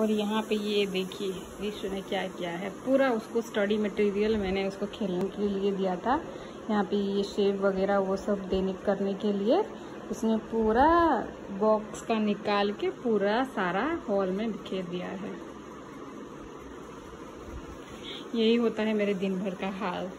और यहाँ पे ये देखिए, विश्व ने क्या किया है? पूरा उसको स्टडी मटेरियल मैंने उसको खेलने के लिए दिया था। यहाँ पे ये शेप वगैरह वो सब देने करने के लिए उसने पूरा बॉक्स का निकाल के पूरा सारा हॉल में बिखेर दिया है। यही होता है मेरे दिन भर का हाल।